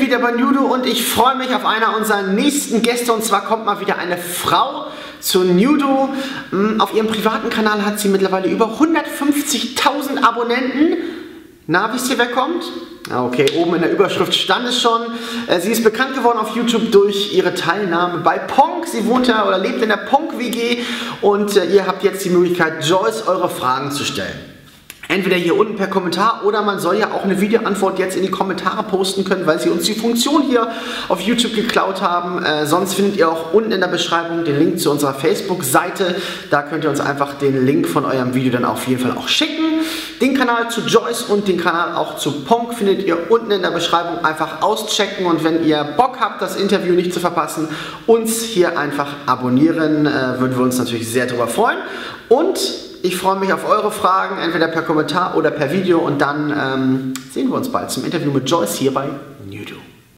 wieder bei Nudo und ich freue mich auf einer unserer nächsten Gäste und zwar kommt mal wieder eine Frau zu Nudo. Hm, auf ihrem privaten Kanal hat sie mittlerweile über 150.000 Abonnenten. Na, wisst ihr, wer kommt? Ah, okay, oben in der Überschrift stand es schon. Äh, sie ist bekannt geworden auf YouTube durch ihre Teilnahme bei Ponk. Sie wohnt ja oder lebt in der Ponk-WG und äh, ihr habt jetzt die Möglichkeit, Joyce eure Fragen zu stellen. Entweder hier unten per Kommentar oder man soll ja auch eine Videoantwort jetzt in die Kommentare posten können, weil sie uns die Funktion hier auf YouTube geklaut haben. Äh, sonst findet ihr auch unten in der Beschreibung den Link zu unserer Facebook-Seite. Da könnt ihr uns einfach den Link von eurem Video dann auf jeden Fall auch schicken. Den Kanal zu Joyce und den Kanal auch zu Ponk findet ihr unten in der Beschreibung. Einfach auschecken und wenn ihr Bock habt, das Interview nicht zu verpassen, uns hier einfach abonnieren. Äh, würden wir uns natürlich sehr darüber freuen. Und ich freue mich auf eure Fragen, entweder per Kommentar oder per Video und dann ähm, sehen wir uns bald zum Interview mit Joyce hier bei Nudo.